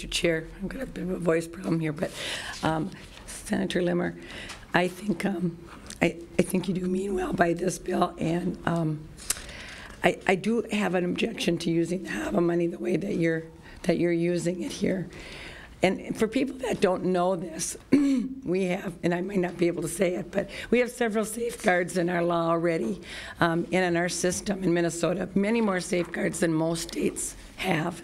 Mr. Chair, I've got a bit of a voice problem here, but um, Senator Limmer, I think, um, I I think you do mean well by this bill, and um, I I do have an objection to using the HAVA money the way that you're, that you're using it here. And for people that don't know this, we have, and I might not be able to say it, but we have several safeguards in our law already um, and in our system in Minnesota, many more safeguards than most states have.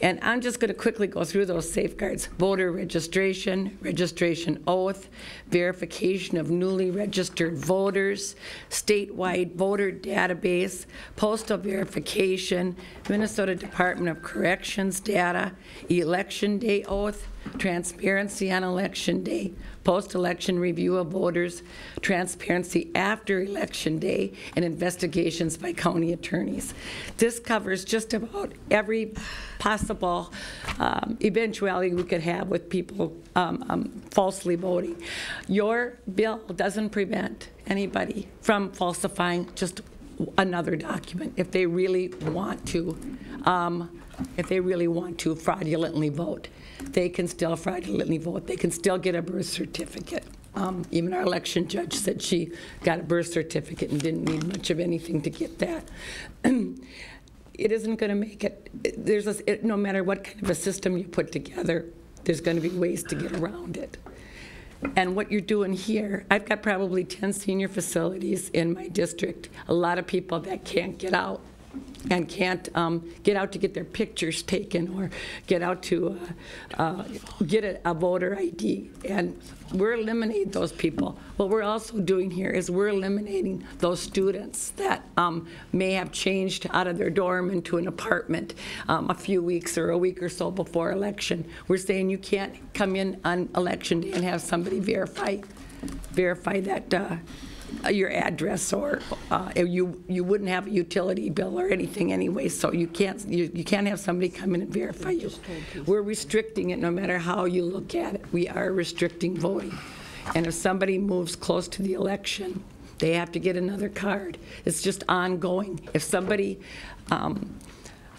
And I'm just going to quickly go through those safeguards. Voter registration, registration oath, verification of newly registered voters, statewide voter database, postal verification, Minnesota Department of Corrections data, election day oath, transparency on election day, post-election review of voters, transparency after election day, and investigations by county attorneys. This covers just about every possible um, eventuality we could have with people um, um, falsely voting. Your bill doesn't prevent anybody from falsifying just another document if they really want to, um, if they really want to fraudulently vote. They can still fraudulently vote. They can still get a birth certificate. Um, Even our election judge said she got a birth certificate and didn't need much of anything to get that. It isn't going to make it, there's, a- it- no matter what kind of a system you put together, there's going to be ways to get around it. And what you're doing here, I've got probably 10 senior facilities in my district, a lot of people that can't get out and can't um, get out to get their pictures taken or get out to uh, uh, get a a voter ID. And we're eliminating those people. What we're also doing here is we're eliminating those students that um, may have changed out of their dorm into an apartment um, a few weeks or a week or so before election. We're saying you can't come in on election day and have somebody verify, verify that uh, your address or uh, you you wouldn't have a utility bill or anything anyway, so you can't you, you can't have somebody come in and verify you. We're restricting it no matter how you look at it. We are restricting voting. And if somebody moves close to the election, they have to get another card. It's just ongoing. If somebody um,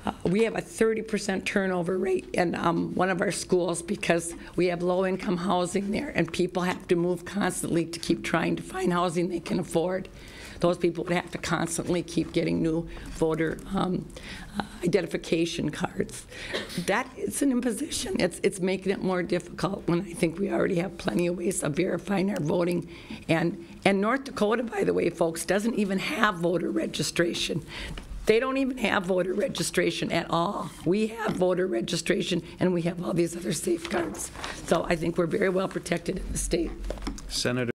uh, We have a 30% turnover rate in um, one of our schools because we have low-income housing there, and people have to move constantly to keep trying to find housing they can afford. Those people would have to constantly keep getting new voter um, uh, identification cards. That is an imposition. It's, it's making it more difficult when I think we already have plenty of ways of verifying our voting. And, and North Dakota, by the way, folks, doesn't even have voter registration. They don't even have voter registration at all. We have voter registration, and we have all these other safeguards. So I think we're very well protected in the state. Senator